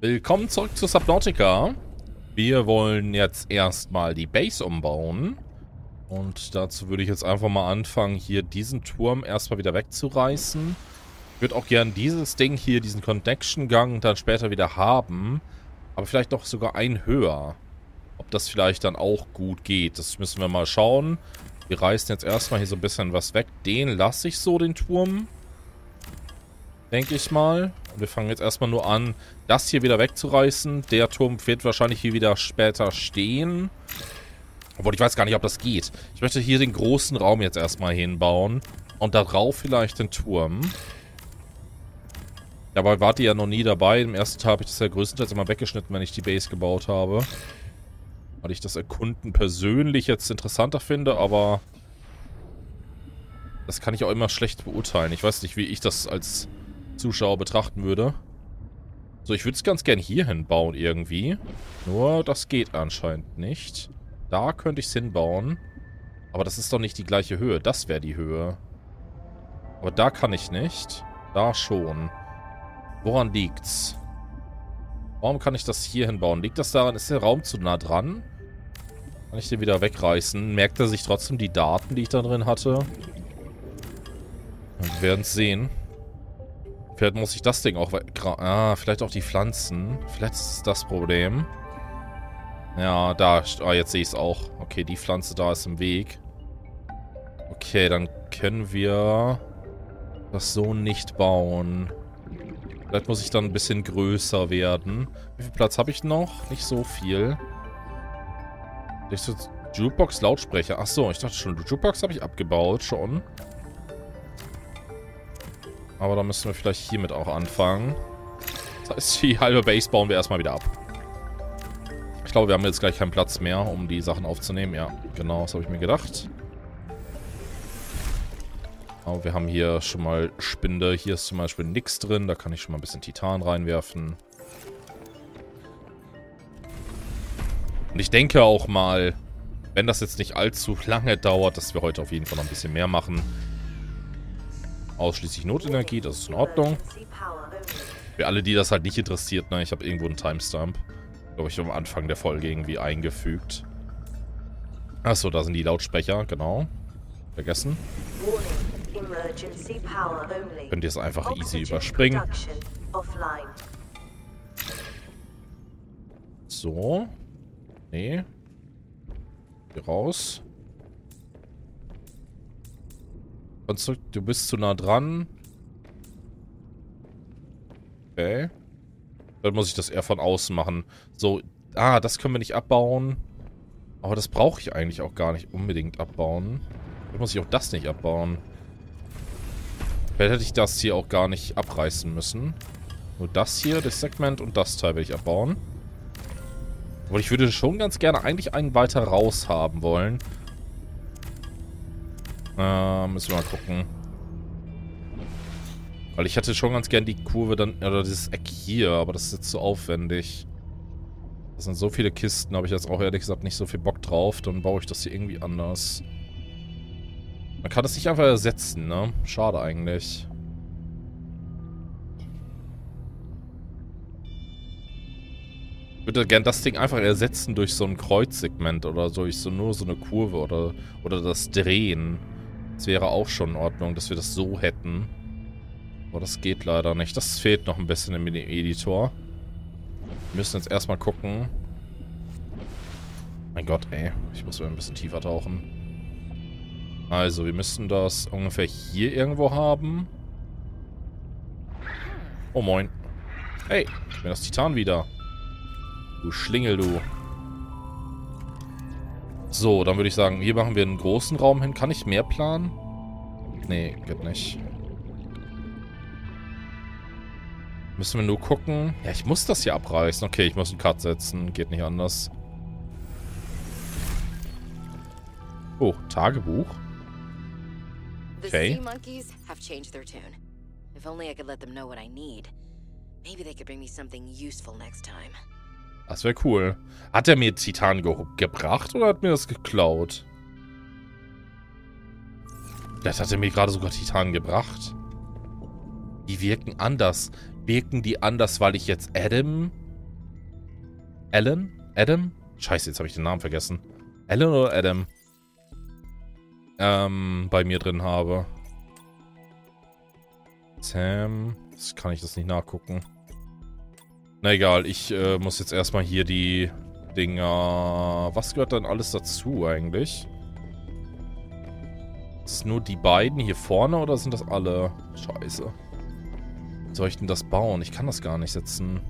Willkommen zurück zu Subnautica. Wir wollen jetzt erstmal die Base umbauen. Und dazu würde ich jetzt einfach mal anfangen, hier diesen Turm erstmal wieder wegzureißen. Ich würde auch gern dieses Ding hier, diesen Connection-Gang, dann später wieder haben. Aber vielleicht noch sogar ein höher. Ob das vielleicht dann auch gut geht, das müssen wir mal schauen. Wir reißen jetzt erstmal hier so ein bisschen was weg. Den lasse ich so, den Turm. Denke ich mal. Wir fangen jetzt erstmal nur an, das hier wieder wegzureißen. Der Turm wird wahrscheinlich hier wieder später stehen. Obwohl, ich weiß gar nicht, ob das geht. Ich möchte hier den großen Raum jetzt erstmal hinbauen. Und darauf vielleicht den Turm. Dabei wart ihr ja noch nie dabei. Im ersten Teil habe ich das ja größtenteils immer weggeschnitten, wenn ich die Base gebaut habe. Weil ich das Erkunden persönlich jetzt interessanter finde, aber... Das kann ich auch immer schlecht beurteilen. Ich weiß nicht, wie ich das als Zuschauer betrachten würde. So, ich würde es ganz gern hier hinbauen irgendwie. Nur, das geht anscheinend nicht. Da könnte ich es hinbauen. Aber das ist doch nicht die gleiche Höhe. Das wäre die Höhe. Aber da kann ich nicht. Da schon. Woran liegt's? Warum kann ich das hier hinbauen? Liegt das daran, ist der Raum zu nah dran? Kann ich den wieder wegreißen? Merkt er sich trotzdem die Daten, die ich da drin hatte? Wir werden es sehen. Vielleicht muss ich das Ding auch... Ah, vielleicht auch die Pflanzen. Vielleicht ist das Problem. Ja, da... Ah, jetzt sehe ich es auch. Okay, die Pflanze da ist im Weg. Okay, dann können wir das so nicht bauen. Vielleicht muss ich dann ein bisschen größer werden. Wie viel Platz habe ich noch? Nicht so viel. Jukebox Lautsprecher. Achso, ich dachte schon, Jukebox habe ich abgebaut schon. Aber da müssen wir vielleicht hiermit auch anfangen. Das heißt, die halbe Base bauen wir erstmal wieder ab. Ich glaube, wir haben jetzt gleich keinen Platz mehr, um die Sachen aufzunehmen. Ja, genau, das habe ich mir gedacht. Aber wir haben hier schon mal Spinde. Hier ist zum Beispiel nichts drin. Da kann ich schon mal ein bisschen Titan reinwerfen. Und ich denke auch mal, wenn das jetzt nicht allzu lange dauert, dass wir heute auf jeden Fall noch ein bisschen mehr machen. Ausschließlich Notenergie, das ist in Ordnung. Für alle, die das halt nicht interessiert, ne, ich habe irgendwo einen Timestamp. Glaube ich, am Anfang der Folge irgendwie eingefügt. Achso, da sind die Lautsprecher, genau. Vergessen. Könnt ihr es einfach easy überspringen. So. Nee. Hier raus. Konstrukt, du bist zu nah dran. Okay. Dann muss ich das eher von außen machen. So, ah, das können wir nicht abbauen. Aber das brauche ich eigentlich auch gar nicht unbedingt abbauen. Dann muss ich auch das nicht abbauen. Vielleicht hätte ich das hier auch gar nicht abreißen müssen. Nur das hier, das Segment und das Teil will ich abbauen. Aber ich würde schon ganz gerne eigentlich einen weiter raus haben wollen. Äh, müssen wir mal gucken. Weil ich hätte schon ganz gern die Kurve dann, oder dieses Eck hier, aber das ist jetzt zu so aufwendig. Das sind so viele Kisten, habe ich jetzt auch ehrlich gesagt nicht so viel Bock drauf. Dann baue ich das hier irgendwie anders. Man kann das nicht einfach ersetzen, ne? Schade eigentlich. Ich würde gern das Ding einfach ersetzen durch so ein Kreuzsegment oder durch so nur so eine Kurve oder, oder das Drehen. Das wäre auch schon in Ordnung, dass wir das so hätten. Aber das geht leider nicht. Das fehlt noch ein bisschen im Editor. Wir müssen jetzt erstmal gucken. Mein Gott, ey. Ich muss ein bisschen tiefer tauchen. Also, wir müssen das ungefähr hier irgendwo haben. Oh, moin. Hey, ich bin das Titan wieder. Du Schlingel, du. So, dann würde ich sagen, hier machen wir einen großen Raum hin. Kann ich mehr planen? Nee, geht nicht. Müssen wir nur gucken. Ja, ich muss das hier abreißen. Okay, ich muss einen Cut setzen. Geht nicht anders. Oh, Tagebuch. Okay. If only I could let them know what I need. Maybe they could bring me something useful next time. Das wäre cool. Hat er mir Titan ge gebracht oder hat mir das geklaut? Vielleicht hat er mir gerade sogar Titan gebracht. Die wirken anders. Wirken die anders, weil ich jetzt Adam Alan? Adam? Scheiße, jetzt habe ich den Namen vergessen. Alan oder Adam? Ähm, bei mir drin habe. Sam. Das kann ich das nicht nachgucken. Na egal, ich äh, muss jetzt erstmal hier die Dinger... Was gehört dann alles dazu eigentlich? Ist nur die beiden hier vorne oder sind das alle? Scheiße. Wie soll ich denn das bauen? Ich kann das gar nicht setzen.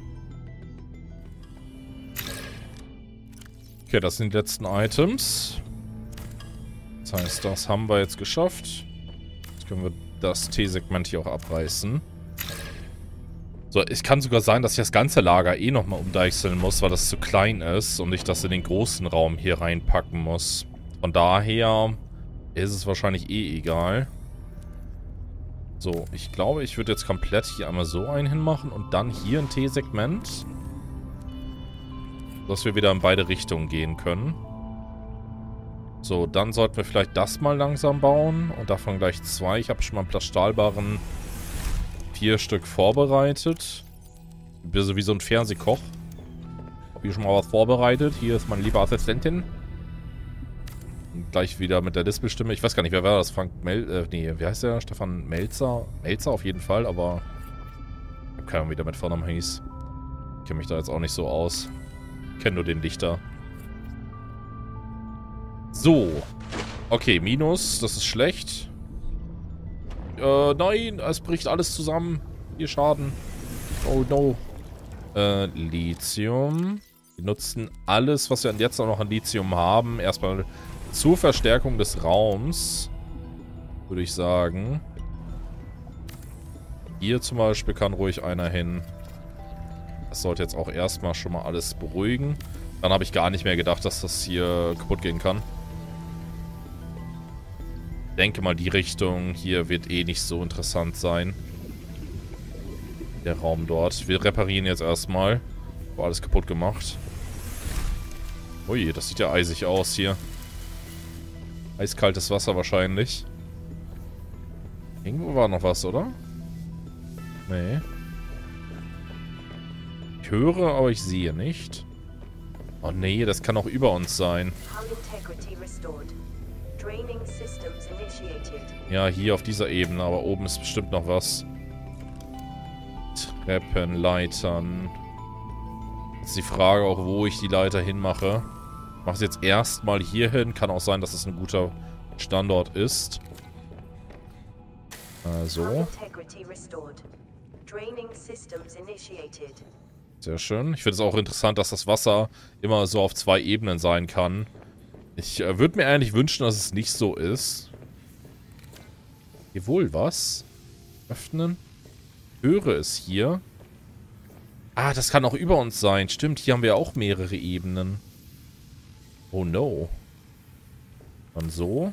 Okay, das sind die letzten Items. Das heißt, das haben wir jetzt geschafft. Jetzt können wir das T-Segment hier auch abreißen. So, es kann sogar sein, dass ich das ganze Lager eh nochmal umdeichseln muss, weil das zu klein ist und ich das in den großen Raum hier reinpacken muss. Von daher ist es wahrscheinlich eh egal. So, ich glaube, ich würde jetzt komplett hier einmal so einen hinmachen und dann hier ein T-Segment. Dass wir wieder in beide Richtungen gehen können. So, dann sollten wir vielleicht das mal langsam bauen. Und davon gleich zwei. Ich habe schon mal einen Plaststahlbaren vier Stück vorbereitet. So wie so ein Fernsehkoch. Habe hier schon mal was vorbereitet. Hier ist meine liebe Assistentin gleich wieder mit der Dispelstimme. Ich weiß gar nicht, wer war das? Frank Mel... Äh, nee, wie heißt der? Stefan Melzer? Melzer auf jeden Fall, aber... Keine Ahnung, wie der mit Vornamen hieß. Ich kenne mich da jetzt auch nicht so aus. Ich kenne nur den Dichter. So. Okay, Minus. Das ist schlecht. Äh, nein, es bricht alles zusammen. Hier Schaden. Oh no. Äh, Lithium. Wir nutzen alles, was wir jetzt auch noch an Lithium haben. Erstmal zur Verstärkung des Raums würde ich sagen. Hier zum Beispiel kann ruhig einer hin. Das sollte jetzt auch erstmal schon mal alles beruhigen. Dann habe ich gar nicht mehr gedacht, dass das hier kaputt gehen kann. Denke mal, die Richtung hier wird eh nicht so interessant sein. Der Raum dort. Wir reparieren jetzt erstmal. War alles kaputt gemacht. Ui, das sieht ja eisig aus hier. Eiskaltes Wasser wahrscheinlich. Irgendwo war noch was, oder? Nee. Ich höre, aber ich sehe nicht. Oh nee, das kann auch über uns sein. Ja, hier auf dieser Ebene, aber oben ist bestimmt noch was. Treppen, Leitern. Jetzt die Frage auch, wo ich die Leiter hinmache. Mache es jetzt erstmal hier hin. Kann auch sein, dass es ein guter Standort ist. Also. Sehr schön. Ich finde es auch interessant, dass das Wasser immer so auf zwei Ebenen sein kann. Ich äh, würde mir eigentlich wünschen, dass es nicht so ist. Hier wohl was? Öffnen? Höre es hier. Ah, das kann auch über uns sein. Stimmt, hier haben wir auch mehrere Ebenen. Oh no. Dann so.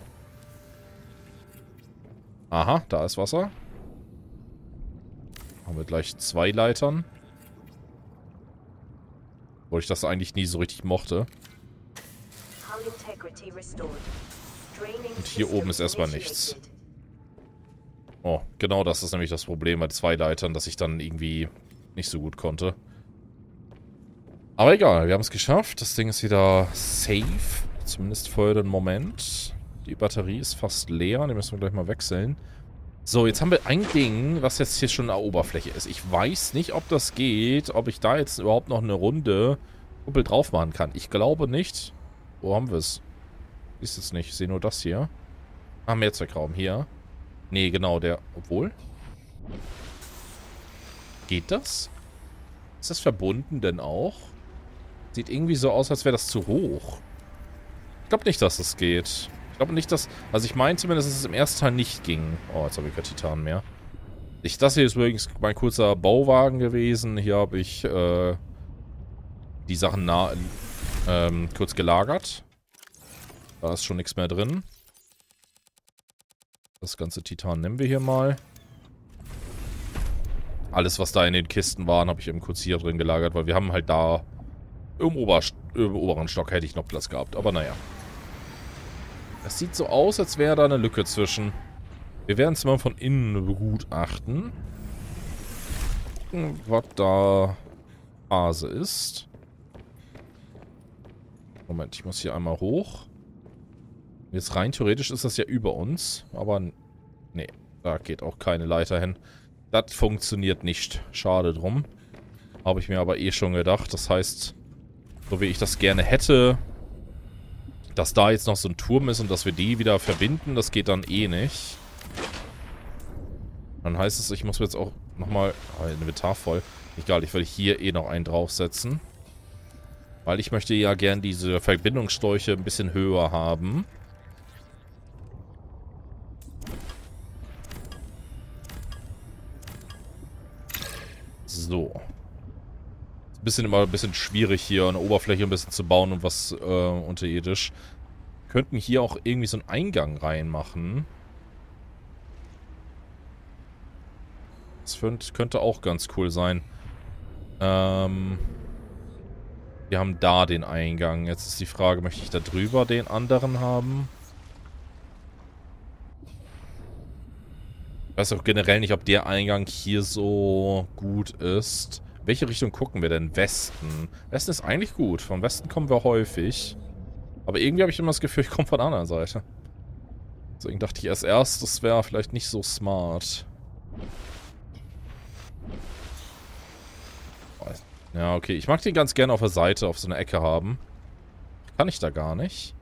Aha, da ist Wasser. Haben wir gleich zwei Leitern. Wo ich das eigentlich nie so richtig mochte. Und hier oben ist erstmal nichts. Oh, genau das ist nämlich das Problem bei zwei Leitern, dass ich dann irgendwie nicht so gut konnte. Aber egal, wir haben es geschafft. Das Ding ist wieder safe. Zumindest für den Moment. Die Batterie ist fast leer. Die müssen wir gleich mal wechseln. So, jetzt haben wir ein Ding, was jetzt hier schon eine Oberfläche ist. Ich weiß nicht, ob das geht. Ob ich da jetzt überhaupt noch eine Runde Kuppel drauf machen kann. Ich glaube nicht. Wo haben wir es? Ist es nicht. Ich sehe nur das hier. Ah, Mehrzweckraum. Hier. Nee, genau, der... Obwohl... Geht das? Ist das verbunden denn auch? Sieht irgendwie so aus, als wäre das zu hoch. Ich glaube nicht, dass das geht. Ich glaube nicht, dass... Also ich meine zumindest, dass es im ersten Teil nicht ging. Oh, jetzt habe ich kein Titan mehr. Ich, das hier ist übrigens mein kurzer Bauwagen gewesen. Hier habe ich äh, die Sachen nah, ähm, kurz gelagert. Da ist schon nichts mehr drin. Das ganze Titan nehmen wir hier mal. Alles, was da in den Kisten waren, habe ich eben kurz hier drin gelagert, weil wir haben halt da im, Ober im oberen Stock hätte ich noch Platz gehabt, aber naja. Das sieht so aus, als wäre da eine Lücke zwischen. Wir werden es mal von innen begutachten. Was da Phase ist. Moment, ich muss hier einmal hoch. Jetzt rein theoretisch ist das ja über uns. Aber nee, da geht auch keine Leiter hin. Das funktioniert nicht. Schade drum. Habe ich mir aber eh schon gedacht. Das heißt, so wie ich das gerne hätte, dass da jetzt noch so ein Turm ist und dass wir die wieder verbinden, das geht dann eh nicht. Dann heißt es, ich muss jetzt auch nochmal... Oh, Inventar voll. Egal, ich werde hier eh noch einen draufsetzen. Weil ich möchte ja gern diese Verbindungsschläuche ein bisschen höher haben. So. Bisschen immer ein bisschen schwierig hier eine Oberfläche ein bisschen zu bauen und was äh, unterirdisch. Könnten hier auch irgendwie so einen Eingang reinmachen. Das könnte auch ganz cool sein. Ähm... Wir haben da den Eingang. Jetzt ist die Frage, möchte ich da drüber den anderen haben? Ich weiß auch generell nicht, ob der Eingang hier so gut ist. Welche Richtung gucken wir denn? Westen. Westen ist eigentlich gut. Vom Westen kommen wir häufig. Aber irgendwie habe ich immer das Gefühl, ich komme von der anderen Seite. Deswegen dachte ich erst erst, das wäre vielleicht nicht so smart. Ja, okay. Ich mag den ganz gerne auf der Seite, auf so einer Ecke haben. Kann ich da gar nicht.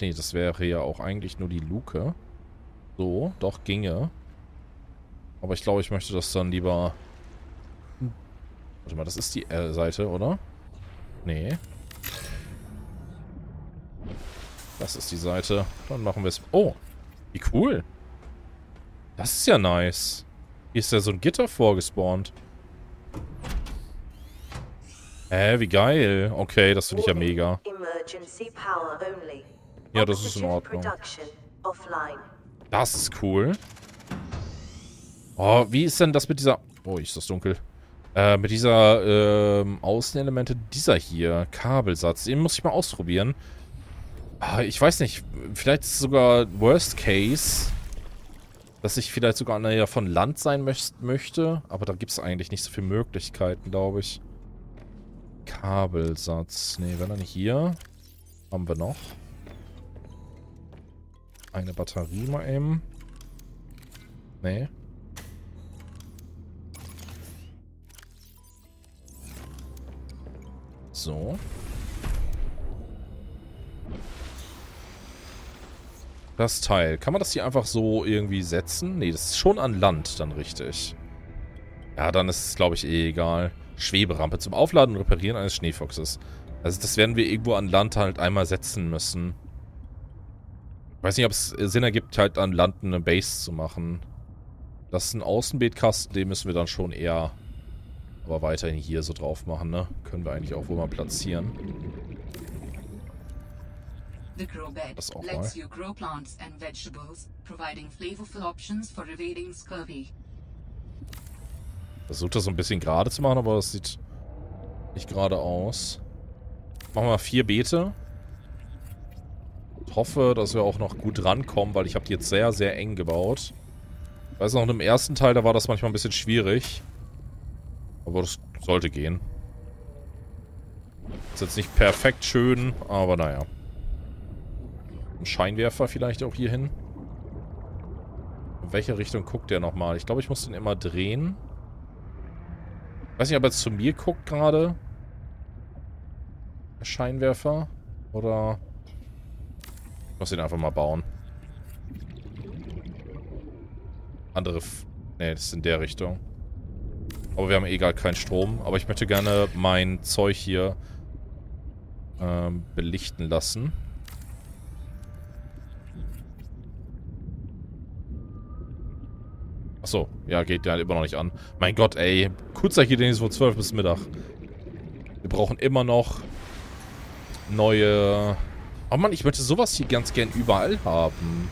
Nee, das wäre ja auch eigentlich nur die Luke. So, doch, ginge. Aber ich glaube, ich möchte das dann lieber... Warte mal, das ist die L-Seite, oder? Nee. Das ist die Seite. Dann machen wir es... Oh, wie cool. Das ist ja nice. Hier ist ja so ein Gitter vorgespawnt. Hä, wie geil. Okay, das finde ich ja mega. Ja, das ist in Ordnung. Das ist cool. Oh, wie ist denn das mit dieser... Oh, ist das dunkel. Äh, mit dieser ähm, Außenelemente dieser hier. Kabelsatz. Den muss ich mal ausprobieren. Ah, ich weiß nicht. Vielleicht ist es sogar Worst Case, dass ich vielleicht sogar näher von Land sein möchte. Aber da gibt es eigentlich nicht so viele Möglichkeiten, glaube ich. Kabelsatz. Ne, wenn dann hier. Haben wir noch. Eine Batterie mal eben. Nee. So. Das Teil. Kann man das hier einfach so irgendwie setzen? Nee, das ist schon an Land dann richtig. Ja, dann ist es, glaube ich, eh egal. Schweberampe zum Aufladen und Reparieren eines Schneefuchses. Also das werden wir irgendwo an Land halt einmal setzen müssen. Ich weiß nicht, ob es Sinn ergibt, halt an Land eine Base zu machen. Das ist ein Außenbeetkasten, den müssen wir dann schon eher aber weiterhin hier so drauf machen, ne? Können wir eigentlich auch wohl mal platzieren. Das auch mal. Versucht das so ein bisschen gerade zu machen, aber das sieht nicht gerade aus. Machen wir vier Beete. Ich hoffe, dass wir auch noch gut rankommen, weil ich habe die jetzt sehr, sehr eng gebaut. Ich weiß noch, im ersten Teil, da war das manchmal ein bisschen schwierig. Aber das sollte gehen. Ist jetzt nicht perfekt schön, aber naja. Ein Scheinwerfer vielleicht auch hier hin. In welche Richtung guckt der nochmal? Ich glaube, ich muss den immer drehen. Weiß nicht, ob er zu mir guckt gerade. Der Scheinwerfer. Oder... Ich muss ihn einfach mal bauen. Andere... F nee, das ist in der Richtung. Aber wir haben eh gar keinen Strom. Aber ich möchte gerne mein Zeug hier ähm, belichten lassen. Achso, ja, geht ja immer noch nicht an. Mein Gott, ey. Kurzzeitig von 12 bis Mittag. Wir brauchen immer noch neue... Oh Mann, ich möchte sowas hier ganz gern überall haben.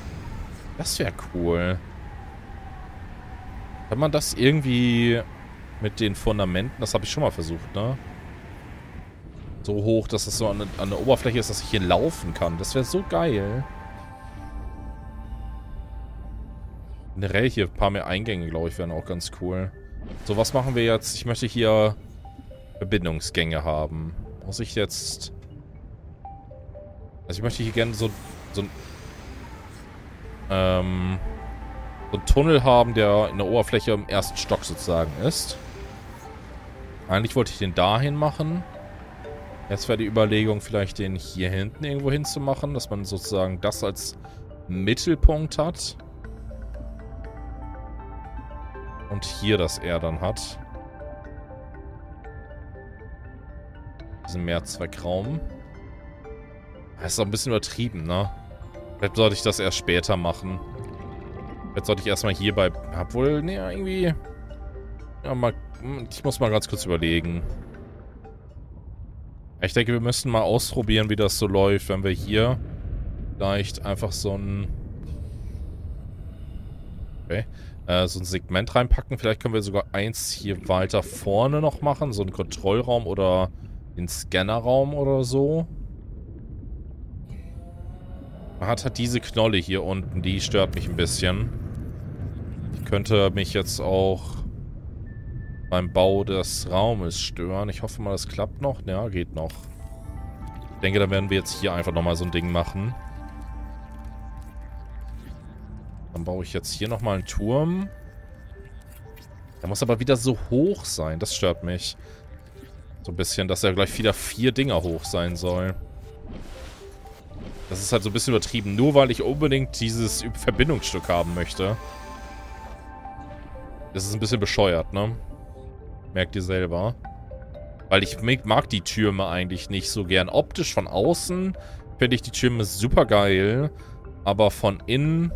Das wäre cool. Wenn man das irgendwie mit den Fundamenten, das habe ich schon mal versucht, ne? So hoch, dass es so an, an der Oberfläche ist, dass ich hier laufen kann. Das wäre so geil. Generell hier ein paar mehr Eingänge, glaube ich, wären auch ganz cool. So, was machen wir jetzt? Ich möchte hier Verbindungsgänge haben. Muss ich jetzt Also ich möchte hier gerne so, so ein ähm, so einen Tunnel haben, der in der Oberfläche im ersten Stock sozusagen ist. Eigentlich wollte ich den dahin machen. Jetzt wäre die Überlegung, vielleicht den hier hinten irgendwo hinzumachen, dass man sozusagen das als Mittelpunkt hat. Und hier das er dann hat. Diesen Mehrzweckraum. Das ist auch ein bisschen übertrieben, ne? Vielleicht sollte ich das erst später machen. Jetzt sollte ich erstmal hierbei... Obwohl, ne, irgendwie... Ja, mal... Ich muss mal ganz kurz überlegen. Ich denke, wir müssen mal ausprobieren, wie das so läuft, wenn wir hier vielleicht einfach so ein... Okay. Äh, so ein Segment reinpacken. Vielleicht können wir sogar eins hier weiter vorne noch machen. So einen Kontrollraum oder den Scannerraum oder so. Man hat halt diese Knolle hier unten, die stört mich ein bisschen. Ich könnte mich jetzt auch beim Bau des Raumes stören. Ich hoffe mal, das klappt noch. Ja, geht noch. Ich denke, dann werden wir jetzt hier einfach nochmal so ein Ding machen. Dann baue ich jetzt hier nochmal einen Turm. Der muss aber wieder so hoch sein. Das stört mich. So ein bisschen, dass er gleich wieder vier Dinger hoch sein soll. Das ist halt so ein bisschen übertrieben. Nur weil ich unbedingt dieses Verbindungsstück haben möchte. Das ist ein bisschen bescheuert, ne? Merkt ihr selber. Weil ich mag die Türme eigentlich nicht so gern. Optisch von außen finde ich die Türme super geil. Aber von innen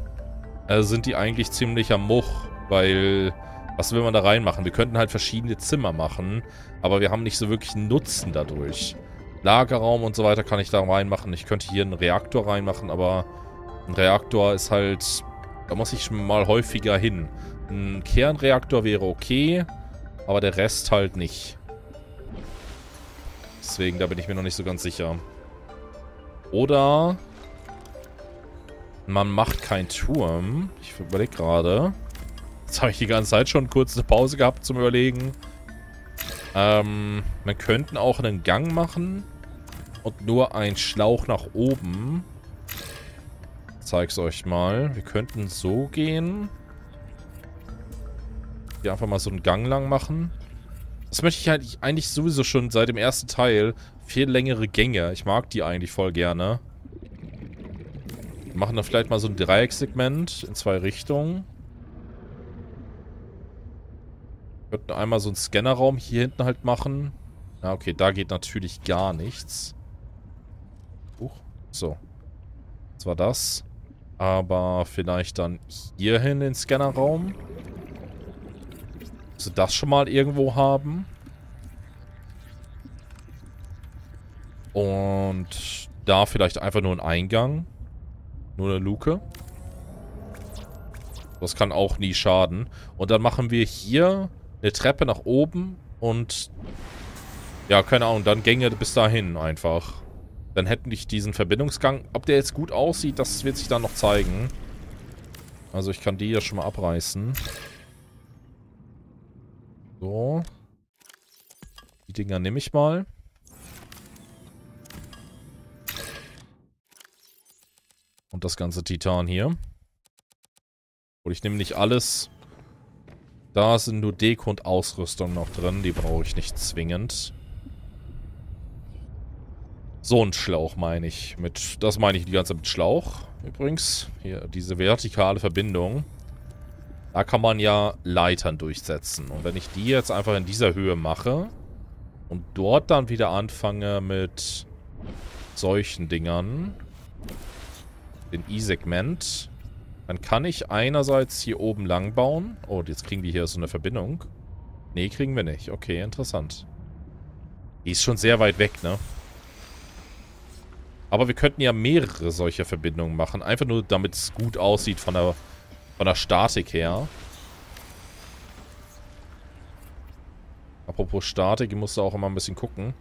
äh, sind die eigentlich ziemlich am Much. Weil, was will man da reinmachen? Wir könnten halt verschiedene Zimmer machen. Aber wir haben nicht so wirklich Nutzen dadurch. Lagerraum und so weiter kann ich da reinmachen. Ich könnte hier einen Reaktor reinmachen, aber ein Reaktor ist halt... Da muss ich mal häufiger hin. Ein Kernreaktor wäre okay, aber der Rest halt nicht. Deswegen, da bin ich mir noch nicht so ganz sicher. Oder man macht keinen Turm. Ich überlege gerade. Jetzt habe ich die ganze Zeit schon kurz eine Pause gehabt zum Überlegen. Ähm, wir könnten auch einen Gang machen und nur ein Schlauch nach oben. Ich zeig's euch mal. Wir könnten so gehen. Hier einfach mal so einen Gang lang machen. Das möchte ich halt eigentlich sowieso schon seit dem ersten Teil. Viel längere Gänge. Ich mag die eigentlich voll gerne. Machen da vielleicht mal so ein Dreiecksegment in zwei Richtungen. Wir könnten einmal so einen Scannerraum hier hinten halt machen. Ja, okay, da geht natürlich gar nichts. So. Das war das. Aber vielleicht dann hierhin den Scannerraum. Also das schon mal irgendwo haben. Und da vielleicht einfach nur ein Eingang. Nur eine Luke. Das kann auch nie schaden. Und dann machen wir hier eine Treppe nach oben und... Ja, keine Ahnung, dann Gänge bis dahin einfach. Dann hätten ich diesen Verbindungsgang. Ob der jetzt gut aussieht, das wird sich dann noch zeigen. Also ich kann die ja schon mal abreißen. So. Die Dinger nehme ich mal. Und das ganze Titan hier. Und ich nehme nicht alles. Da sind nur Deko und Ausrüstung noch drin. Die brauche ich nicht zwingend. So ein Schlauch meine ich. Mit, das meine ich die ganze Zeit mit Schlauch. Übrigens, hier diese vertikale Verbindung. Da kann man ja Leitern durchsetzen. Und wenn ich die jetzt einfach in dieser Höhe mache und dort dann wieder anfange mit solchen Dingern, den I-Segment, dann kann ich einerseits hier oben lang bauen. Oh, jetzt kriegen wir hier so eine Verbindung. Nee, kriegen wir nicht. Okay, interessant. Die ist schon sehr weit weg, ne? Aber wir könnten ja mehrere solcher Verbindungen machen. Einfach nur, damit es gut aussieht von der, von der Statik her. Apropos Statik, ich muss da auch immer ein bisschen gucken.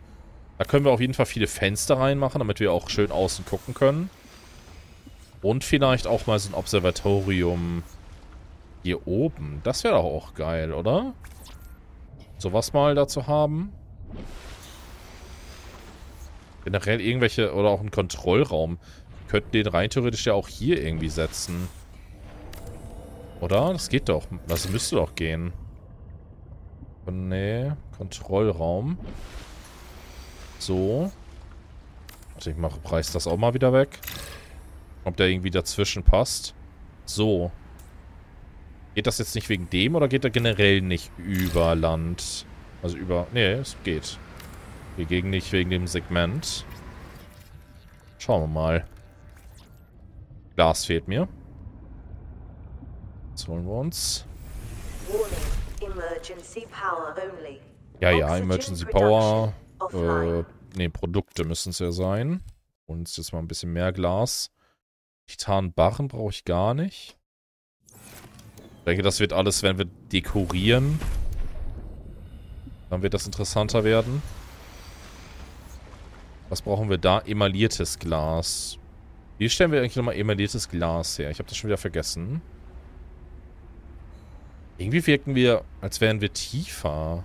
Da können wir auf jeden Fall viele Fenster reinmachen, damit wir auch schön außen gucken können. Und vielleicht auch mal so ein Observatorium hier oben. Das wäre doch auch geil, oder? Sowas mal dazu haben. Generell irgendwelche, oder auch ein Kontrollraum. Wir könnten den rein theoretisch ja auch hier irgendwie setzen. Oder? Das geht doch. Das müsste doch gehen. Nee, Kontrollraum. So. Warte, ich mach, reiß das auch mal wieder weg. Ob der irgendwie dazwischen passt. So. Geht das jetzt nicht wegen dem oder geht er generell nicht über Land? Also über... Nee, es geht. Wir gehen nicht wegen dem Segment. Schauen wir mal. Glas fehlt mir. Jetzt holen wir uns. Ja, ja, Emergency Power. Äh, ne, Produkte müssen es ja sein. Und jetzt mal ein bisschen mehr Glas. Titanbarren brauche ich gar nicht. Ich denke, das wird alles, wenn wir dekorieren. Dann wird das interessanter werden. Was brauchen wir da? Emailliertes Glas. Wie stellen wir eigentlich nochmal emailliertes Glas her? Ich habe das schon wieder vergessen. Irgendwie wirken wir, als wären wir tiefer.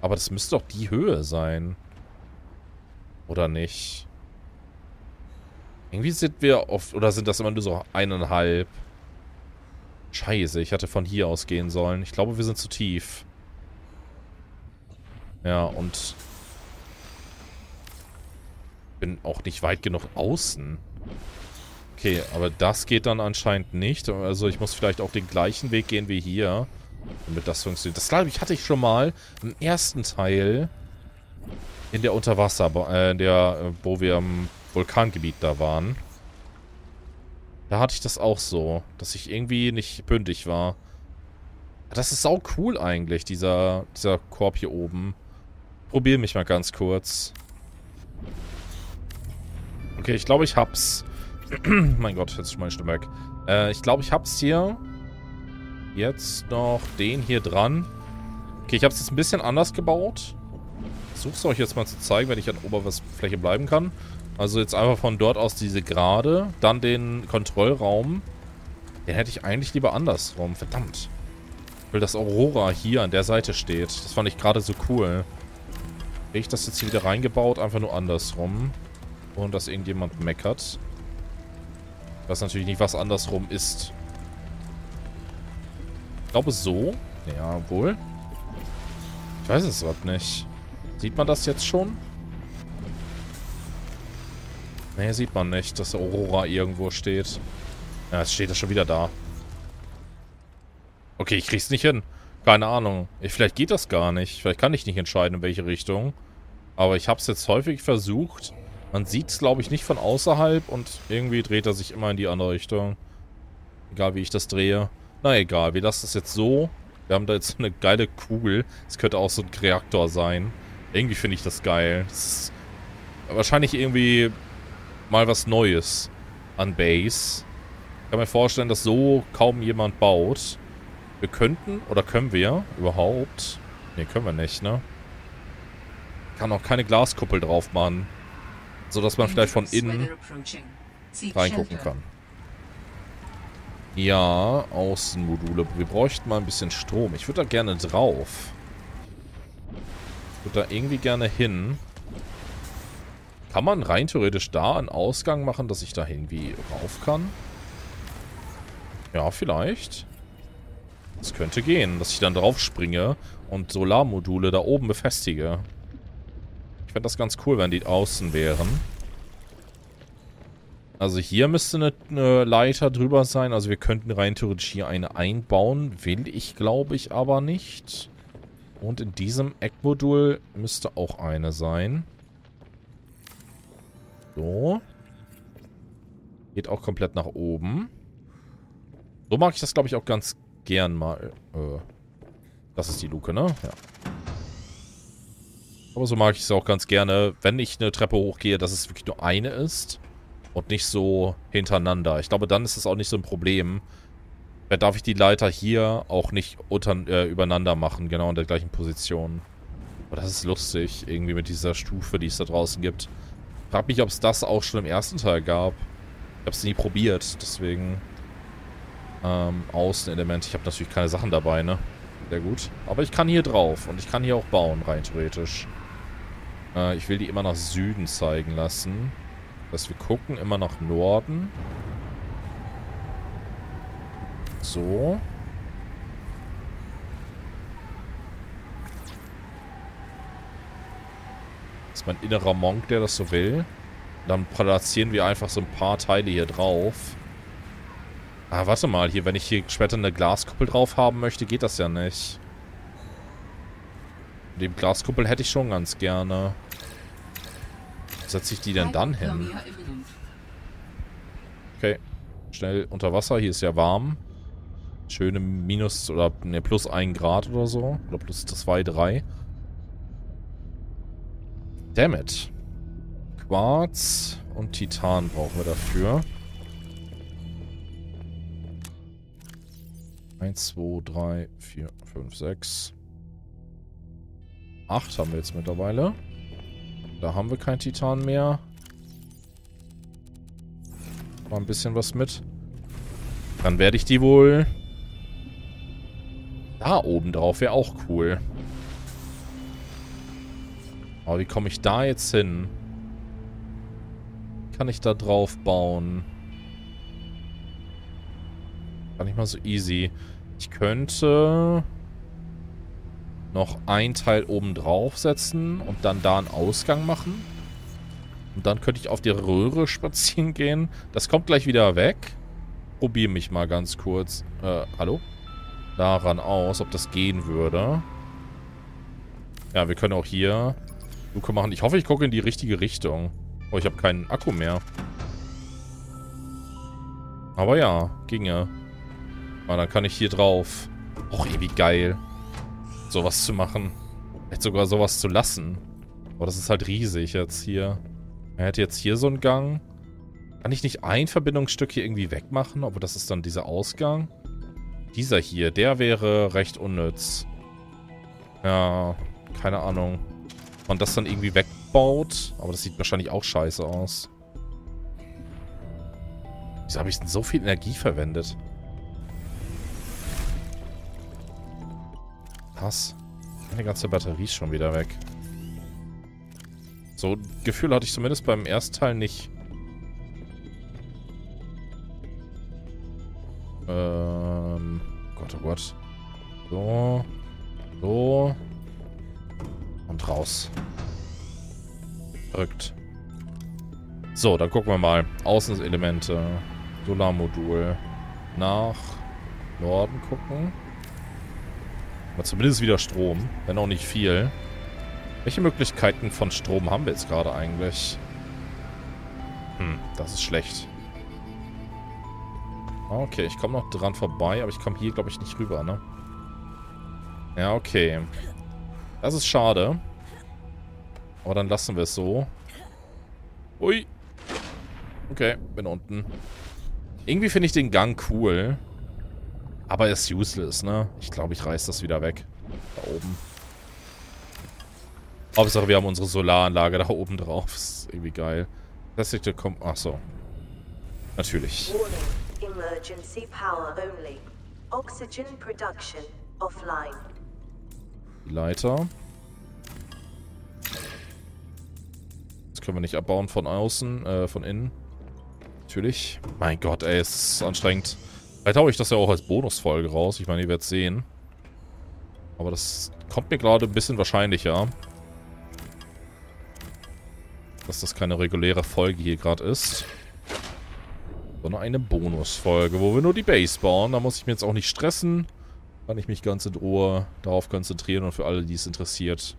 Aber das müsste doch die Höhe sein. Oder nicht? Irgendwie sind wir oft... Oder sind das immer nur so eineinhalb? Scheiße, ich hatte von hier aus gehen sollen. Ich glaube, wir sind zu tief. Ja, und... Bin auch nicht weit genug außen. Okay, aber das geht dann anscheinend nicht. Also ich muss vielleicht auch den gleichen Weg gehen wie hier. Damit das funktioniert. Das glaube ich hatte ich schon mal im ersten Teil in der Unterwasser, äh, in der, äh, wo wir Vulkangebiet da waren. Da hatte ich das auch so, dass ich irgendwie nicht bündig war. Das ist sau cool eigentlich, dieser, dieser Korb hier oben. Probiere mich mal ganz kurz. Okay, ich glaube, ich hab's. mein Gott, jetzt ist meine Stimme weg. Äh, ich glaube, ich hab's hier. Jetzt noch den hier dran. Okay, ich habe es jetzt ein bisschen anders gebaut. Es euch jetzt mal zu zeigen, wenn ich an Oberfläche bleiben kann. Also jetzt einfach von dort aus diese Gerade, dann den Kontrollraum. Den hätte ich eigentlich lieber andersrum. Verdammt. Weil das Aurora hier an der Seite steht. Das fand ich gerade so cool. Hätte ich das jetzt hier wieder reingebaut, einfach nur andersrum. Und dass irgendjemand meckert. Ich weiß natürlich nicht, was andersrum ist. Ich glaube so. Ja, wohl. Ich weiß es überhaupt nicht. Sieht man das jetzt schon? Nee, sieht man nicht, dass Aurora irgendwo steht. Ja, es steht ja schon wieder da. Okay, ich krieg's nicht hin. Keine Ahnung. Ich, vielleicht geht das gar nicht. Vielleicht kann ich nicht entscheiden, in welche Richtung. Aber ich habe es jetzt häufig versucht. Man sieht es, glaube ich, nicht von außerhalb und irgendwie dreht er sich immer in die andere Richtung. Egal, wie ich das drehe. Na egal, wir lassen das jetzt so. Wir haben da jetzt eine geile Kugel. Es könnte auch so ein Reaktor sein. Irgendwie finde ich das geil. Das ist wahrscheinlich irgendwie mal was Neues an Base. Ich kann mir vorstellen, dass so kaum jemand baut. Wir könnten, oder können wir überhaupt? Ne, können wir nicht, ne? Kann auch keine Glaskuppel drauf machen. Sodass man vielleicht von innen reingucken kann. Ja, Außenmodule. Wir bräuchten mal ein bisschen Strom. Ich würde da gerne drauf. Ich würde da irgendwie gerne hin. Kann man rein theoretisch da einen Ausgang machen, dass ich da irgendwie rauf kann? Ja, vielleicht. Das könnte gehen, dass ich dann drauf springe und Solarmodule da oben befestige. Ich fände das ganz cool, wenn die außen wären. Also hier müsste eine, eine, Leiter drüber sein. Also wir könnten rein theoretisch hier eine einbauen. Will ich, glaube ich, aber nicht. Und in diesem Eckmodul müsste auch eine sein. So. Geht auch komplett nach oben. So mag ich das, glaube ich, auch ganz gern mal. Äh, das ist die Luke, ne? Ja. Aber so mag ich es auch ganz gerne, wenn ich eine Treppe hochgehe, dass es wirklich nur eine ist. Und nicht so hintereinander. Ich glaube, dann ist es auch nicht so ein Problem. Dann darf ich die Leiter hier auch nicht unter, äh, übereinander machen, genau in der gleichen Position. Aber das ist lustig, irgendwie mit dieser Stufe, die es da draußen gibt. Frag mich, ob es das auch schon im ersten Teil gab. Ich habe es nie probiert, deswegen ähm, Außenelement. Ich habe natürlich keine Sachen dabei, ne? Sehr gut. Aber ich kann hier drauf und ich kann hier auch bauen, rein theoretisch. Äh, ich will die immer nach Süden zeigen lassen. Das heißt, wir gucken immer nach Norden. So. Ist mein innerer Monk, der das so will. Dann platzieren wir einfach so ein paar Teile hier drauf. Ah, warte mal. Hier, wenn ich hier später eine Glaskuppel drauf haben möchte, geht das ja nicht. Die Glaskuppel hätte ich schon ganz gerne. Wo setze ich die denn dann hin? Okay. Schnell unter Wasser. Hier ist ja warm. Schöne Minus oder ne, plus 1 Grad oder so. Oder plus 2, 3. Dammit. Quarz und Titan brauchen wir dafür. 1, 2, 3, 4, 5, 6. 8 haben wir jetzt mittlerweile. Da haben wir kein Titan mehr. Mal ein bisschen was mit. Dann werde ich die wohl... Da oben drauf wäre auch cool. Aber wie komme ich da jetzt hin? Kann ich da drauf bauen? Gar nicht mal so easy. Ich könnte noch ein Teil oben drauf setzen und dann da einen Ausgang machen. Und dann könnte ich auf die Röhre spazieren gehen. Das kommt gleich wieder weg. Probiere mich mal ganz kurz. Äh, hallo? Daran aus, ob das gehen würde. Ja, wir können auch hier Luke machen. Ich hoffe, ich gucke in die richtige Richtung. Oh, ich habe keinen Akku mehr. Aber ja, ginge. Ah, dann kann ich hier drauf. Och, wie geil sowas zu machen. Vielleicht sogar sowas zu lassen. Aber das ist halt riesig jetzt hier. Er hätte jetzt hier so einen Gang. Kann ich nicht ein Verbindungsstück hier irgendwie wegmachen? Aber das ist dann dieser Ausgang. Dieser hier, der wäre recht unnütz. Ja, keine Ahnung. Man das dann irgendwie wegbaut. Aber das sieht wahrscheinlich auch scheiße aus. Wieso habe ich denn so viel Energie verwendet? Krass. Meine ganze Batterie ist schon wieder weg. So Gefühl hatte ich zumindest beim ersten Teil nicht. Ähm, Gott, oh Gott. So. So. Raus. Verrückt. So, dann gucken wir mal. Außenelemente. Solarmodul. Nach Norden gucken. Aber zumindest wieder Strom. Wenn auch nicht viel. Welche Möglichkeiten von Strom haben wir jetzt gerade eigentlich? Hm, das ist schlecht. Okay, ich komme noch dran vorbei, aber ich komme hier, glaube ich, nicht rüber, ne? Ja, okay. Das ist schade. Aber dann lassen wir es so. Ui. Okay, bin unten. Irgendwie finde ich den Gang cool. Aber er ist useless, ne? Ich glaube, ich reiß das wieder weg. Da oben. Hauptsache, wir haben unsere Solaranlage da oben drauf. Das ist irgendwie geil. Das ist der kommt. Ach so. Natürlich. Emergency power only. Oxygen production offline. Die Leiter. Können wir nicht abbauen von außen, äh, von innen. Natürlich. Mein Gott, ey, es ist anstrengend. Vielleicht haue ich das ja auch als Bonusfolge raus. Ich meine, ihr werdet sehen. Aber das kommt mir gerade ein bisschen wahrscheinlicher. Dass das keine reguläre Folge hier gerade ist. Sondern eine Bonusfolge, wo wir nur die Base bauen. Da muss ich mir jetzt auch nicht stressen. Kann ich mich ganz in Ruhe darauf konzentrieren und für alle, die es interessiert,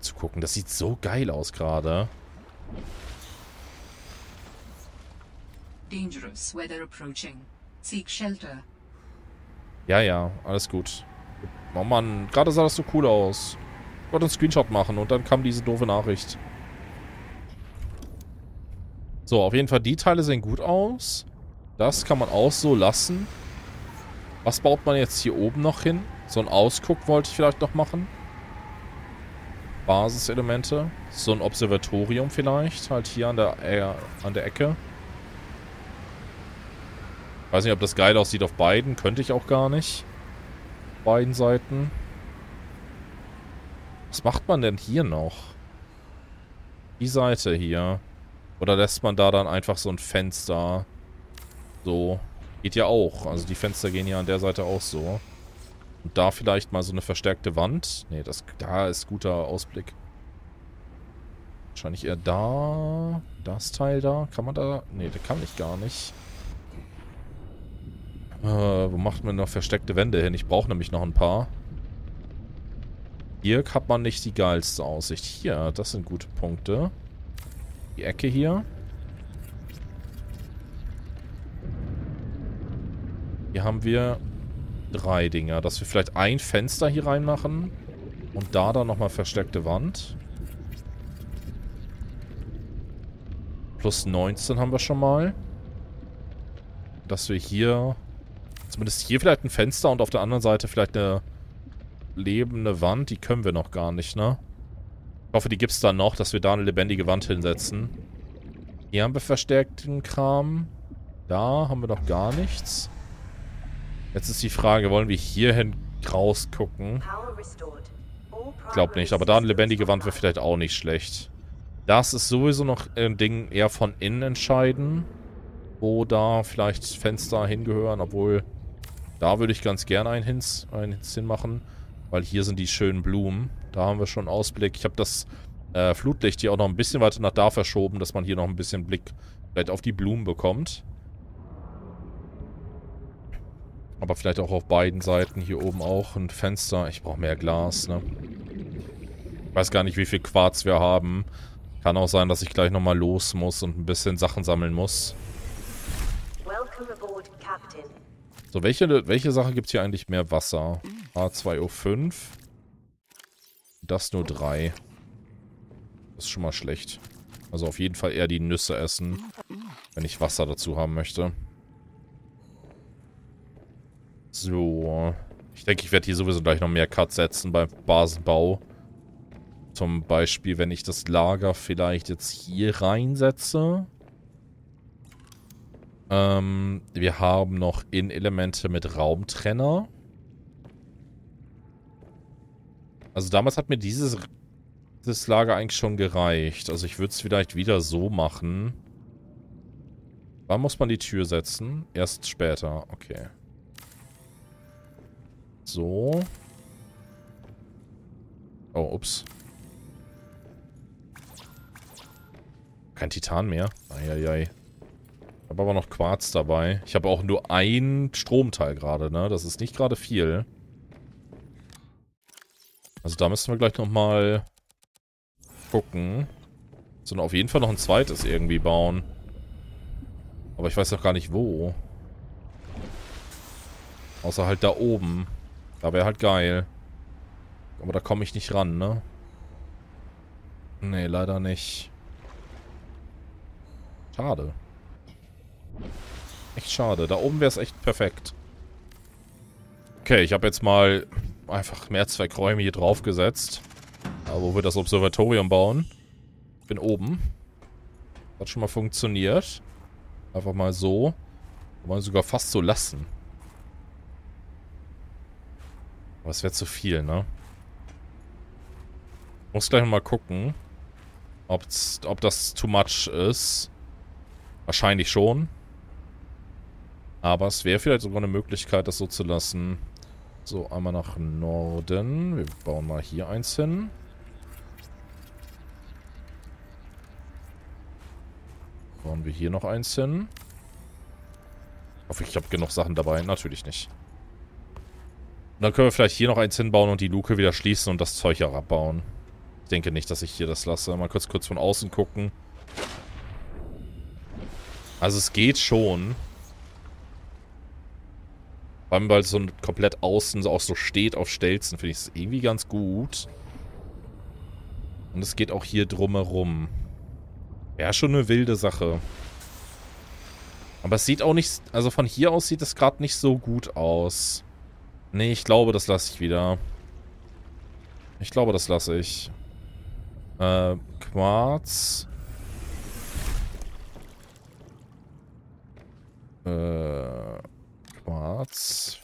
zu gucken. Das sieht so geil aus gerade. Dangerous weather approaching. Seek shelter. Ja, ja, alles gut. Oh Mann, gerade sah das so cool aus. Ich wollte einen Screenshot machen und dann kam diese doofe Nachricht. So, auf jeden Fall, die Teile sehen gut aus. Das kann man auch so lassen. Was baut man jetzt hier oben noch hin? So ein Ausguck wollte ich vielleicht noch machen. Basiselemente. So ein Observatorium vielleicht. Halt hier an der, äh, an der Ecke. Weiß nicht, ob das geil aussieht auf beiden. Könnte ich auch gar nicht. Beiden Seiten. Was macht man denn hier noch? Die Seite hier. Oder lässt man da dann einfach so ein Fenster? So. Geht ja auch. Also die Fenster gehen ja an der Seite auch so. Und da vielleicht mal so eine verstärkte Wand. Ne, das da ist guter Ausblick. Wahrscheinlich eher da. Das Teil da. Kann man da... Ne, da kann ich gar nicht. Äh, wo macht man noch versteckte Wände hin? Ich brauche nämlich noch ein paar. Hier hat man nicht die geilste Aussicht. Hier, das sind gute Punkte. Die Ecke hier. Hier haben wir drei Dinger. Dass wir vielleicht ein Fenster hier reinmachen. Und da dann nochmal versteckte Wand. Plus 19 haben wir schon mal. Dass wir hier... Zumindest hier vielleicht ein Fenster und auf der anderen Seite vielleicht eine lebende Wand. Die können wir noch gar nicht, ne? Ich hoffe, die gibt es dann noch, dass wir da eine lebendige Wand hinsetzen. Hier haben wir verstärkten Kram. Da haben wir noch gar nichts. Jetzt ist die Frage, wollen wir hierhin rausgucken? Ich glaube nicht, aber da eine lebendige Wand wäre vielleicht auch nicht schlecht. Das ist sowieso noch ein Ding eher von innen entscheiden, wo da vielleicht Fenster hingehören, obwohl da würde ich ganz gerne einen Hins, einen Hins hinmachen, weil hier sind die schönen Blumen. Da haben wir schon Ausblick. Ich habe das äh, Flutlicht hier auch noch ein bisschen weiter nach da verschoben, dass man hier noch ein bisschen Blick vielleicht auf die Blumen bekommt. Aber vielleicht auch auf beiden Seiten. Hier oben auch ein Fenster. Ich brauche mehr Glas, ne? Ich weiß gar nicht, wie viel Quarz wir haben. Kann auch sein, dass ich gleich nochmal los muss und ein bisschen Sachen sammeln muss. So, welche, welche Sache gibt es hier eigentlich mehr Wasser? A2O5. Das nur 3. Das ist schon mal schlecht. Also auf jeden Fall eher die Nüsse essen, wenn ich Wasser dazu haben möchte. So. Ich denke, ich werde hier sowieso gleich noch mehr Cuts setzen beim Basenbau. Zum Beispiel, wenn ich das Lager vielleicht jetzt hier reinsetze. Ähm, wir haben noch In-Elemente mit Raumtrenner. Also damals hat mir dieses, dieses Lager eigentlich schon gereicht. Also ich würde es vielleicht wieder so machen. Wann muss man die Tür setzen? Erst später. Okay. So. Oh, ups. Kein Titan mehr. Eieiei. Ich habe aber noch Quarz dabei. Ich habe auch nur ein Stromteil gerade, ne? Das ist nicht gerade viel. Also da müssen wir gleich nochmal gucken. Sondern auf jeden Fall noch ein zweites irgendwie bauen. Aber ich weiß noch gar nicht wo. Außer halt da oben. Da wäre halt geil. Aber da komme ich nicht ran, ne? Nee, leider nicht. Schade. Echt schade. Da oben wäre es echt perfekt. Okay, ich habe jetzt mal einfach Mehrzweckräume hier draufgesetzt. Da, wo wir das Observatorium bauen. Bin oben. Hat schon mal funktioniert. Einfach mal so. Wollen sogar fast so lassen. Aber es wäre zu viel, ne? Muss gleich mal gucken, ob's, ob das too much ist. Wahrscheinlich schon. Aber es wäre vielleicht sogar eine Möglichkeit, das so zu lassen. So, einmal nach Norden. Wir bauen mal hier eins hin. Bauen wir hier noch eins hin. Hoffe, ich habe genug Sachen dabei. Natürlich nicht. Und dann können wir vielleicht hier noch eins hinbauen und die Luke wieder schließen und das Zeug herabbauen. Ich denke nicht, dass ich hier das lasse. Mal kurz, kurz von außen gucken. Also es geht schon. Vor allem, weil es so komplett außen auch so steht auf Stelzen, finde ich es irgendwie ganz gut. Und es geht auch hier drumherum. Ja, schon eine wilde Sache. Aber es sieht auch nicht... Also von hier aus sieht es gerade nicht so gut aus. Nee, ich glaube, das lasse ich wieder. Ich glaube, das lasse ich. Äh, Quarz. Äh, Quarz.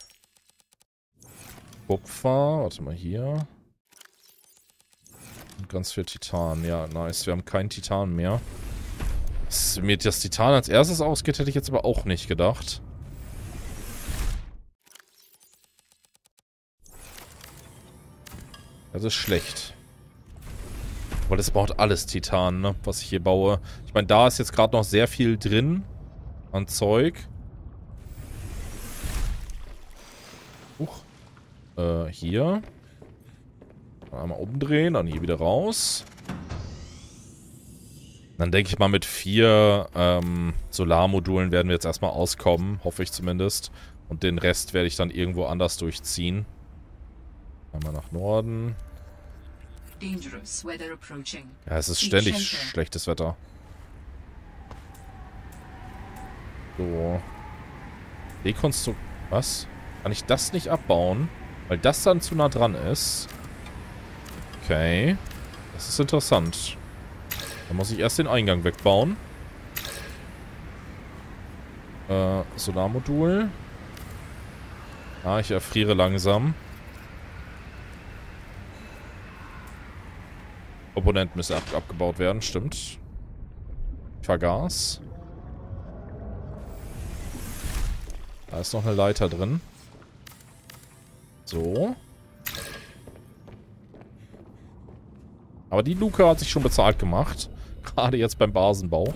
Kupfer. Warte mal hier. ganz viel Titan. Ja, nice. Wir haben keinen Titan mehr. Dass mir das Titan als erstes ausgeht, hätte ich jetzt aber auch nicht gedacht. Das ist schlecht. Weil das braucht alles Titan, ne? Was ich hier baue. Ich meine, da ist jetzt gerade noch sehr viel drin. An Zeug. Huch. Äh, hier. Einmal umdrehen, dann hier wieder raus. Dann denke ich mal, mit vier ähm, Solarmodulen werden wir jetzt erstmal auskommen. Hoffe ich zumindest. Und den Rest werde ich dann irgendwo anders durchziehen. Einmal nach Norden. Ja, es ist ständig schlechtes Wetter. So. Dekonstrukt... Was? Kann ich das nicht abbauen? Weil das dann zu nah dran ist. Okay. Das ist interessant. Dann muss ich erst den Eingang wegbauen. Äh, Solarmodul. Ah, ich erfriere langsam. Komponenten müssen ab abgebaut werden, stimmt. Ich vergaß. Da ist noch eine Leiter drin. So. Aber die Luke hat sich schon bezahlt gemacht. Gerade jetzt beim Basenbau.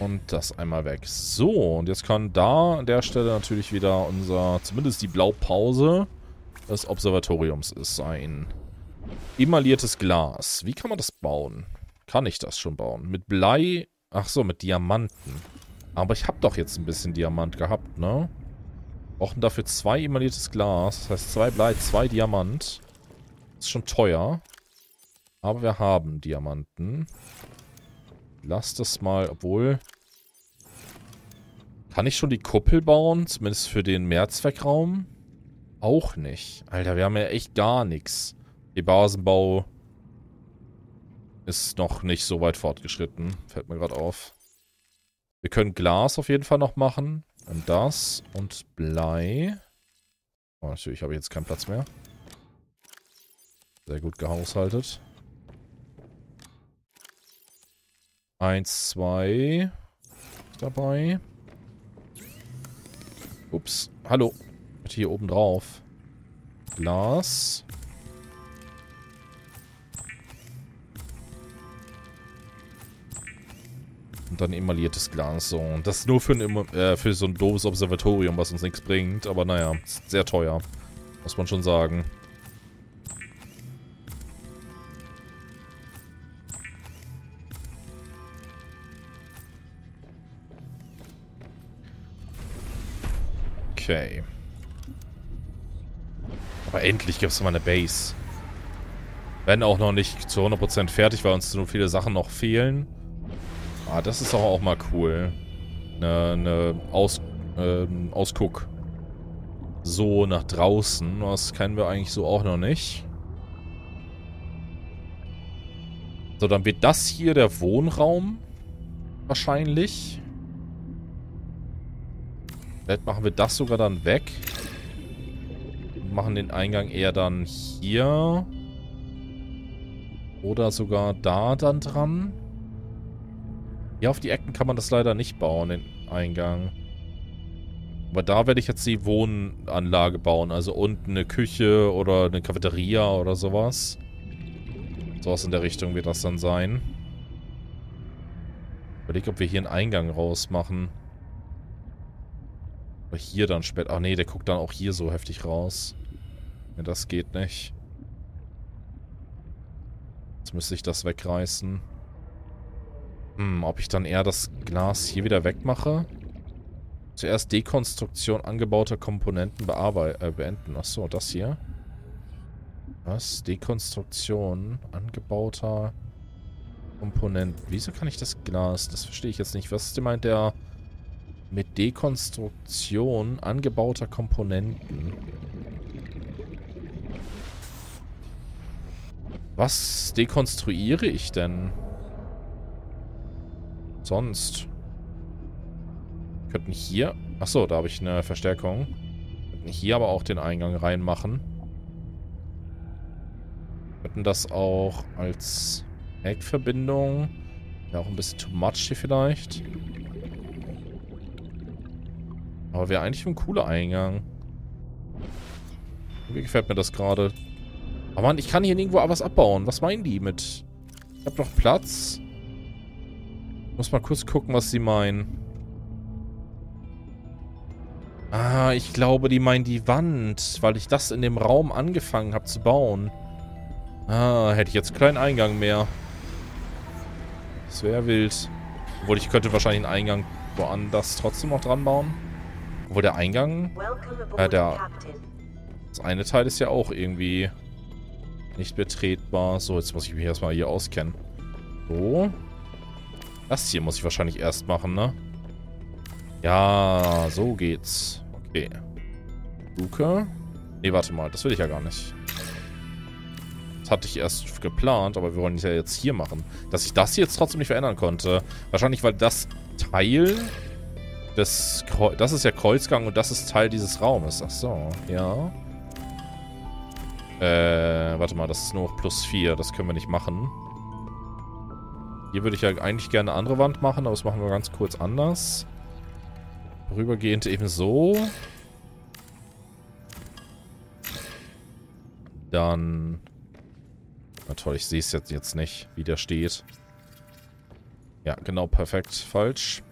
Und das einmal weg. So, und jetzt kann da an der Stelle natürlich wieder unser, zumindest die Blaupause des Observatoriums ist sein. Emailliertes Glas. Wie kann man das bauen? Kann ich das schon bauen? Mit Blei? Ach so, mit Diamanten. Aber ich habe doch jetzt ein bisschen Diamant gehabt, ne? Brauchen dafür zwei emailliertes Glas. Das heißt zwei Blei, zwei Diamant. Ist schon teuer. Aber wir haben Diamanten. Lass das mal, obwohl... Kann ich schon die Kuppel bauen? Zumindest für den Mehrzweckraum? Auch nicht. Alter, wir haben ja echt gar nichts. Die Basenbau ist noch nicht so weit fortgeschritten. Fällt mir gerade auf. Wir können Glas auf jeden Fall noch machen. Und das und Blei. Oh, natürlich habe ich jetzt keinen Platz mehr. Sehr gut gehaushaltet. Eins, zwei. Dabei. Ups. Hallo. Hier oben drauf. Glas. Und dann emailliertes Glas. So. Und das nur für, ein, äh, für so ein doofes Observatorium, was uns nichts bringt. Aber naja, sehr teuer. Muss man schon sagen. Okay. Aber endlich gibt es mal eine Base. Wenn auch noch nicht zu 100% fertig, weil uns so viele Sachen noch fehlen. Ah, das ist doch auch mal cool. Eine, eine Aus, äh, Ausguck. So nach draußen. Das kennen wir eigentlich so auch noch nicht. So, dann wird das hier der Wohnraum. Wahrscheinlich. Vielleicht machen wir das sogar dann weg. Machen den Eingang eher dann hier. Oder sogar da dann dran. Hier auf die Ecken kann man das leider nicht bauen, den Eingang. Aber da werde ich jetzt die Wohnanlage bauen. Also unten eine Küche oder eine Cafeteria oder sowas. Sowas in der Richtung wird das dann sein. Überleg, ob wir hier einen Eingang rausmachen. Oder hier dann später. Ach nee, der guckt dann auch hier so heftig raus. Ja, das geht nicht. Jetzt müsste ich das wegreißen. Hm, ob ich dann eher das Glas hier wieder wegmache? Zuerst Dekonstruktion angebauter Komponenten äh, beenden. Achso, das hier. Was? Dekonstruktion angebauter Komponenten. Wieso kann ich das Glas? Das verstehe ich jetzt nicht. Was meint der mit Dekonstruktion angebauter Komponenten? Was dekonstruiere ich denn? Sonst. Könnten hier... Achso, da habe ich eine Verstärkung. Könnten hier aber auch den Eingang reinmachen. Könnten das auch als Eckverbindung... Ja, auch ein bisschen too much hier vielleicht. Aber wäre eigentlich ein cooler Eingang. Wie gefällt mir das gerade. Aber Mann, ich kann hier nirgendwo was abbauen. Was meinen die mit... Ich habe noch Platz. Muss mal kurz gucken, was sie meinen. Ah, ich glaube, die meinen die Wand, weil ich das in dem Raum angefangen habe zu bauen. Ah, hätte ich jetzt keinen Eingang mehr. Das wäre wild. Obwohl, ich könnte wahrscheinlich einen Eingang woanders trotzdem noch dran bauen. Obwohl der Eingang... Äh, der... Das eine Teil ist ja auch irgendwie nicht betretbar. So, jetzt muss ich mich erstmal hier auskennen. So. Das hier muss ich wahrscheinlich erst machen, ne? Ja, so geht's. Okay. Luke. Ne, warte mal. Das will ich ja gar nicht. Das hatte ich erst geplant, aber wir wollen es ja jetzt hier machen. Dass ich das jetzt trotzdem nicht verändern konnte. Wahrscheinlich, weil das Teil Kreu das ist ja Kreuzgang und das ist Teil dieses Raumes. Ach so, ja. Äh, warte mal, das ist nur plus 4. Das können wir nicht machen. Hier würde ich ja eigentlich gerne eine andere Wand machen, aber das machen wir ganz kurz anders. Rübergehend eben so. Dann... Na toll, ich sehe es jetzt, jetzt nicht, wie der steht. Ja, genau, perfekt. Falsch.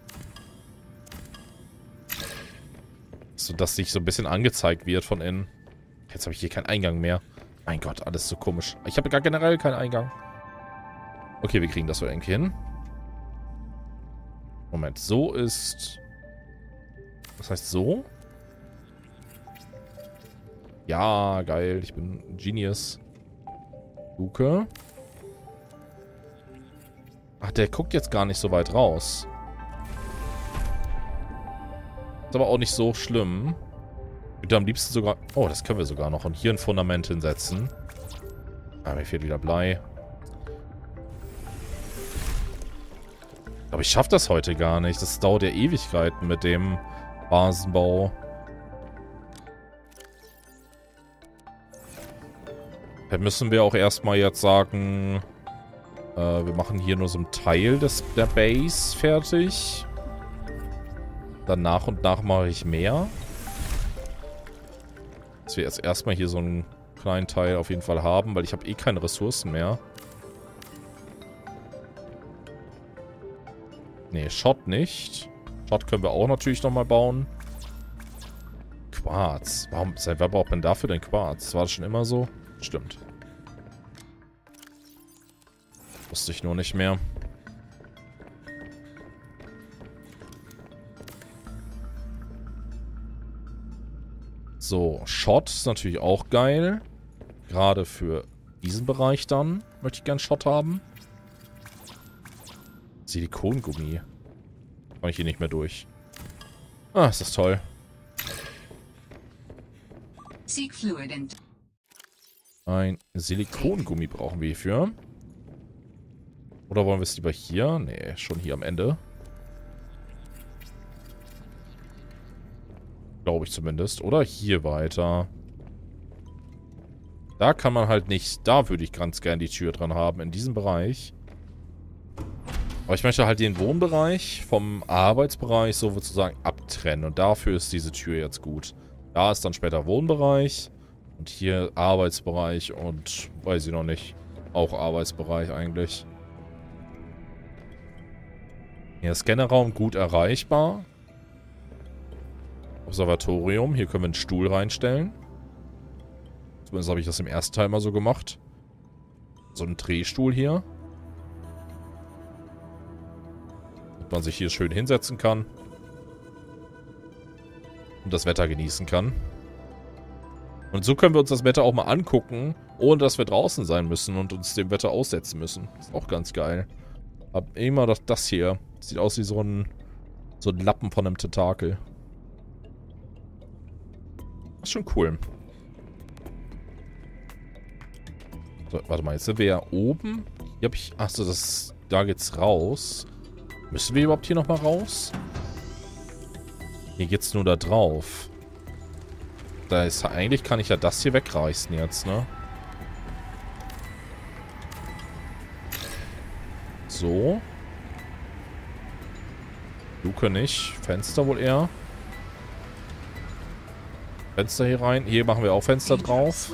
So, dass sich so ein bisschen angezeigt wird von innen. Jetzt habe ich hier keinen Eingang mehr. Mein Gott, alles so komisch. Ich habe gar generell keinen Eingang. Okay, wir kriegen das wohl irgendwie hin. Moment, so ist... Was heißt so? Ja, geil. Ich bin Genius. Luke. Ach, der guckt jetzt gar nicht so weit raus. Ist aber auch nicht so schlimm. Ich würde am liebsten sogar... Oh, das können wir sogar noch. Und hier ein Fundament hinsetzen. Ah, mir fehlt wieder Blei. Aber ich schaffe das heute gar nicht. Das dauert ja Ewigkeiten mit dem Basenbau. Da müssen wir auch erstmal jetzt sagen, äh, wir machen hier nur so einen Teil des, der Base fertig. Dann nach und nach mache ich mehr. Dass wir jetzt erstmal hier so einen kleinen Teil auf jeden Fall haben, weil ich habe eh keine Ressourcen mehr. Ne, Shot nicht. Shot können wir auch natürlich nochmal bauen. Quarz. Warum, seit wer braucht man dafür den Quarz? War das schon immer so? Stimmt. Wusste ich nur nicht mehr. So, Shot ist natürlich auch geil. Gerade für diesen Bereich dann möchte ich gern Shot haben. Silikongummi. Komme ich hier nicht mehr durch. Ah, ist das toll. Ein Silikongummi brauchen wir hierfür. Oder wollen wir es lieber hier? Nee, schon hier am Ende. Glaube ich zumindest. Oder hier weiter. Da kann man halt nicht... Da würde ich ganz gern die Tür dran haben, in diesem Bereich. Aber ich möchte halt den Wohnbereich vom Arbeitsbereich so sozusagen abtrennen. Und dafür ist diese Tür jetzt gut. Da ist dann später Wohnbereich. Und hier Arbeitsbereich und weiß ich noch nicht. Auch Arbeitsbereich eigentlich. Hier Scannerraum gut erreichbar. Observatorium. Hier können wir einen Stuhl reinstellen. Zumindest habe ich das im ersten Teil mal so gemacht. So ein Drehstuhl hier. Damit man sich hier schön hinsetzen kann. Und das Wetter genießen kann. Und so können wir uns das Wetter auch mal angucken, ohne dass wir draußen sein müssen und uns dem Wetter aussetzen müssen. Ist auch ganz geil. Hab immer das, das hier. Sieht aus wie so ein, so ein Lappen von einem Tentakel. Das ist schon cool. So, warte mal, jetzt sind wir ja oben. Hier hab ich... Achso, das... Da geht's raus. Müssen wir überhaupt hier nochmal raus? Hier geht's nur da drauf. Da ist eigentlich kann ich ja das hier wegreißen jetzt, ne? So. Luke nicht. Fenster wohl eher. Fenster hier rein. Hier machen wir auch Fenster drauf.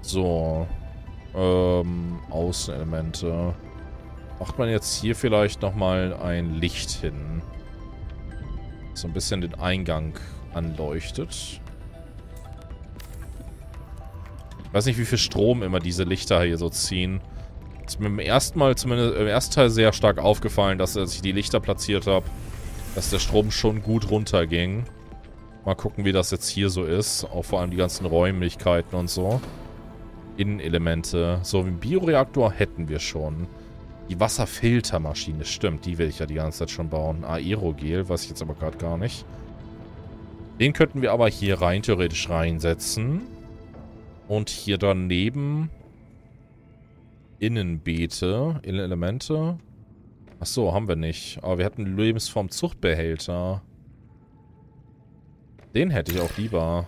So. Ähm, Außenelemente. Macht man jetzt hier vielleicht nochmal ein Licht hin. So ein bisschen den Eingang anleuchtet. Ich weiß nicht, wie viel Strom immer diese Lichter hier so ziehen. Ist mir im ersten Mal, zumindest im ersten Teil sehr stark aufgefallen, dass als ich die Lichter platziert habe, dass der Strom schon gut runterging. Mal gucken, wie das jetzt hier so ist. Auch vor allem die ganzen Räumlichkeiten und so. Innenelemente. So, einen Bioreaktor hätten wir schon. Die Wasserfiltermaschine, stimmt. Die will ich ja die ganze Zeit schon bauen. Aerogel, weiß ich jetzt aber gerade gar nicht. Den könnten wir aber hier rein theoretisch reinsetzen. Und hier daneben Innenbeete, Innenelemente. Achso, haben wir nicht. Aber wir hatten Lebensform Zuchtbehälter. Den hätte ich auch lieber.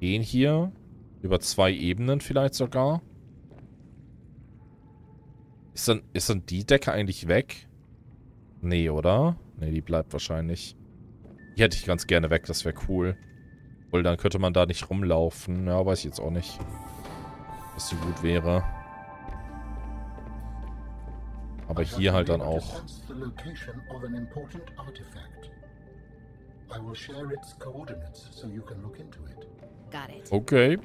Den hier. Über zwei Ebenen vielleicht sogar. Ist dann, ist dann die Decke eigentlich weg? Nee, oder? Nee, die bleibt wahrscheinlich. Die hätte ich ganz gerne weg, das wäre cool. Weil dann könnte man da nicht rumlaufen. Ja, weiß ich jetzt auch nicht. Was so gut wäre. Aber hier halt dann auch. Okay.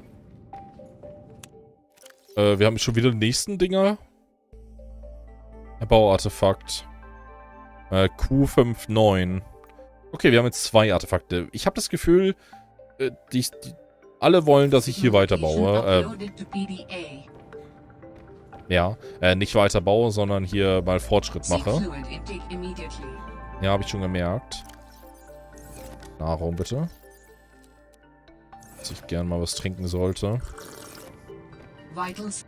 Äh, wir haben schon wieder den nächsten Dinger. Bauartefakt. Äh, Q59. Okay, wir haben jetzt zwei Artefakte. Ich habe das Gefühl, äh, die, die, alle wollen, dass ich hier weiterbaue. Äh, ja, äh, nicht weiterbaue, sondern hier mal Fortschritt mache. Ja, habe ich schon gemerkt. Nahrung bitte. Dass ich gern mal was trinken sollte. Vitals.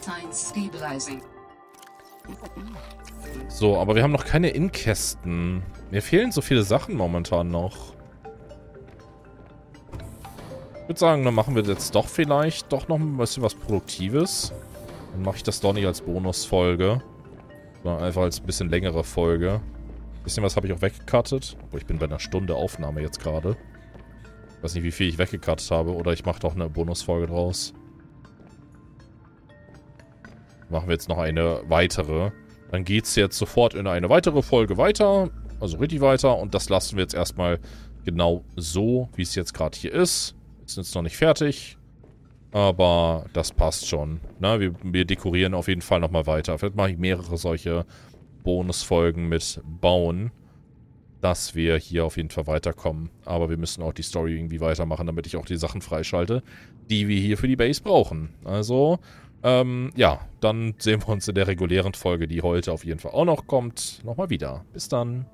Signs stabilizing. So, aber wir haben noch keine Inkästen. Mir fehlen so viele Sachen momentan noch. Ich würde sagen, dann machen wir jetzt doch vielleicht doch noch ein bisschen was Produktives. Dann mache ich das doch nicht als Bonusfolge. Sondern einfach als ein bisschen längere Folge. Ein bisschen was habe ich auch weggecuttet. Oh, ich bin bei einer Stunde Aufnahme jetzt gerade. Ich weiß nicht, wie viel ich weggecuttet habe. Oder ich mache doch eine Bonusfolge draus. Machen wir jetzt noch eine weitere. Dann geht es jetzt sofort in eine weitere Folge weiter. Also richtig weiter. Und das lassen wir jetzt erstmal genau so, wie es jetzt gerade hier ist. Ist jetzt noch nicht fertig. Aber das passt schon. Na, wir, wir dekorieren auf jeden Fall nochmal weiter. Vielleicht mache ich mehrere solche Bonusfolgen mit Bauen. Dass wir hier auf jeden Fall weiterkommen. Aber wir müssen auch die Story irgendwie weitermachen, damit ich auch die Sachen freischalte, die wir hier für die Base brauchen. Also, ähm, ja, dann sehen wir uns in der regulären Folge, die heute auf jeden Fall auch noch kommt, nochmal wieder. Bis dann.